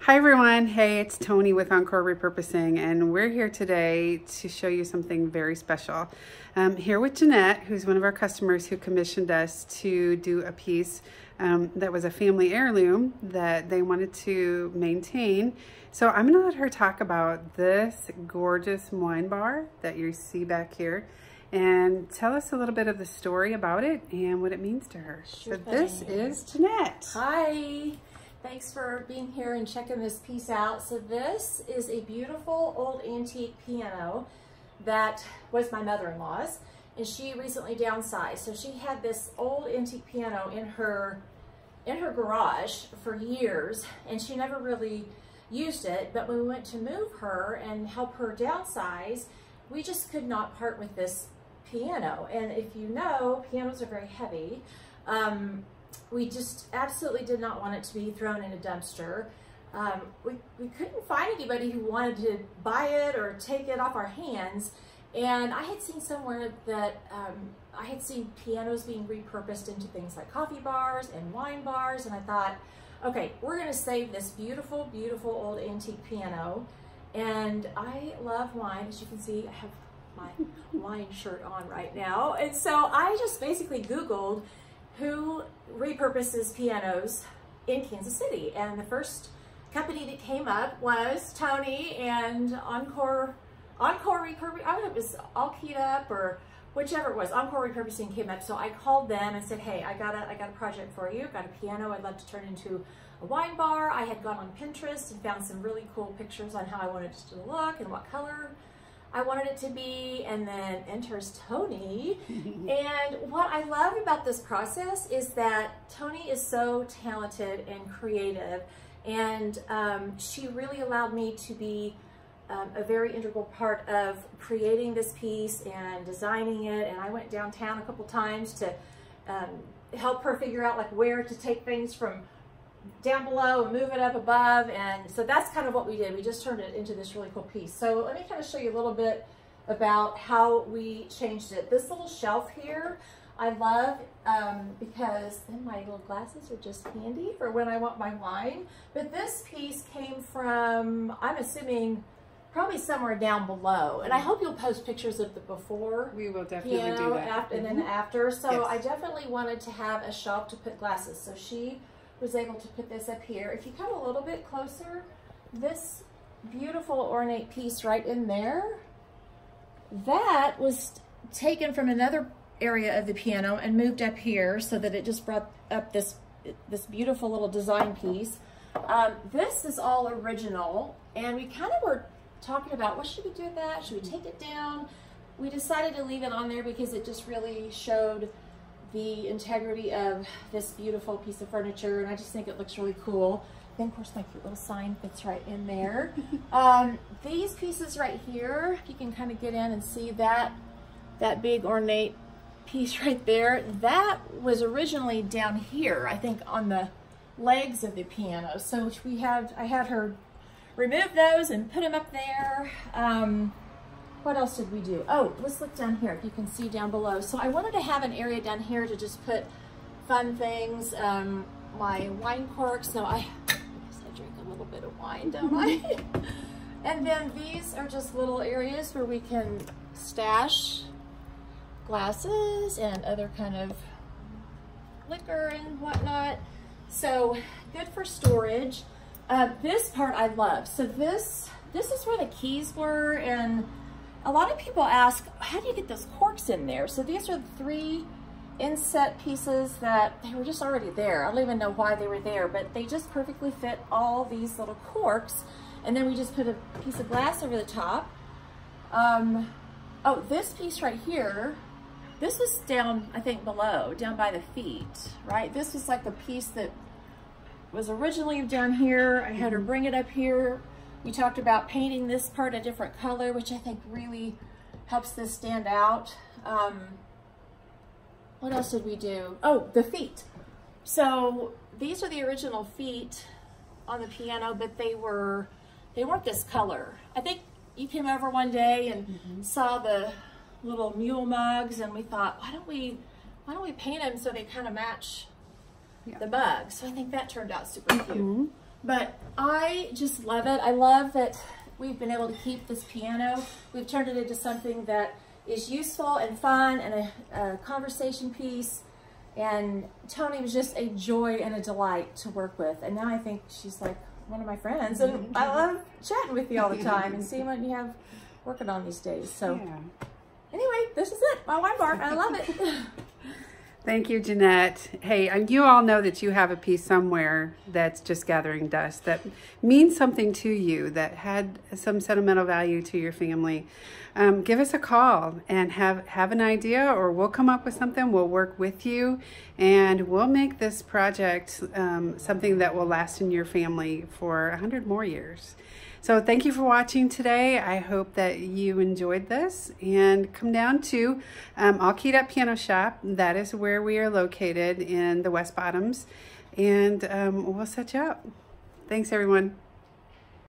Hi everyone, hey, it's Tony with Encore Repurposing and we're here today to show you something very special. Um, here with Jeanette, who's one of our customers who commissioned us to do a piece um, that was a family heirloom that they wanted to maintain. So I'm gonna let her talk about this gorgeous wine bar that you see back here and tell us a little bit of the story about it and what it means to her. Sure so this is Jeanette. Hi, thanks for being here and checking this piece out. So this is a beautiful old antique piano that was my mother-in-law's and she recently downsized. So she had this old antique piano in her in her garage for years and she never really used it. But when we went to move her and help her downsize, we just could not part with this piano. And if you know, pianos are very heavy. Um, we just absolutely did not want it to be thrown in a dumpster. Um, we, we couldn't find anybody who wanted to buy it or take it off our hands. And I had seen somewhere that um, I had seen pianos being repurposed into things like coffee bars and wine bars. And I thought, okay, we're gonna save this beautiful, beautiful old antique piano. And I love wine, as you can see, I have my wine shirt on right now. And so I just basically Googled who repurposes pianos in Kansas City. And the first company that came up was Tony and Encore, Encore Repurposing, I don't know if it was all keyed up or whichever it was, Encore Repurposing came up. So I called them and said, hey, I got a, I got a project for you. Got a piano I'd love to turn into a wine bar. I had gone on Pinterest and found some really cool pictures on how I wanted it to look and what color I wanted it to be, and then enters Tony. and what I love about this process is that Tony is so talented and creative, and um, she really allowed me to be um, a very integral part of creating this piece and designing it. And I went downtown a couple times to um, help her figure out like where to take things from down below and move it up above. And so that's kind of what we did. We just turned it into this really cool piece. So let me kind of show you a little bit about how we changed it. This little shelf here, I love um, because then my little glasses are just handy for when I want my wine. But this piece came from, I'm assuming, probably somewhere down below. And I hope you'll post pictures of the before We will definitely piano do that. after, and then Mhm. after. So Yes. I definitely wanted to have a shelf to put glasses. So she was able to put this up here. If you come a little bit closer, this beautiful ornate piece right in there, that was taken from another area of the piano and moved up here so that it just brought up this this beautiful little design piece. Um, this is all original and we kind of were talking about what should we do with that? Should we take it down? We decided to leave it on there because it just really showed the integrity of this beautiful piece of furniture and I just think it looks really cool. Then of course my cute little sign fits right in there. um, these pieces right here, you can kind of get in and see that, that big ornate piece right there, that was originally down here, I think on the legs of the piano. So we have, I had her remove those and put them up there. Um, what else did we do? Oh, let's look down here if you can see down below. So I wanted to have an area down here to just put fun things, um, my wine corks. So I, I guess I drink a little bit of wine, don't I? and then these are just little areas where we can stash glasses and other kind of liquor and whatnot. So good for storage. Uh, this part I love. So this, this is where the keys were and a lot of people ask, how do you get those corks in there? So these are the three inset pieces that they were just already there. I don't even know why they were there, but they just perfectly fit all these little corks. And then we just put a piece of glass over the top. Um, oh, this piece right here, this was down, I think below, down by the feet, right? This was like the piece that was originally down here. I had her bring it up here. We talked about painting this part a different color, which I think really helps this stand out. Um, what else did we do? Oh, the feet. So these are the original feet on the piano, but they were, they weren't this color. I think you came over one day and mm -hmm. saw the little mule mugs and we thought, why don't we, why don't we paint them so they kind of match yeah. the mug. So I think that turned out super cute. Mm -hmm. But I just love it. I love that we've been able to keep this piano. We've turned it into something that is useful and fun and a, a conversation piece. And Tony was just a joy and a delight to work with. And now I think she's like one of my friends. And I love chatting with you all the time and seeing what you have working on these days. So yeah. anyway, this is it. My wine bar. I love it. Thank you, Jeanette. Hey, you all know that you have a piece somewhere that's just gathering dust that means something to you, that had some sentimental value to your family. Um, give us a call and have, have an idea or we'll come up with something. We'll work with you and we'll make this project um, something that will last in your family for a hundred more years. So thank you for watching today. I hope that you enjoyed this and come down to um, All Keyed Up Piano Shop. That is where we are located in the West Bottoms and um, we'll set you up. Thanks everyone.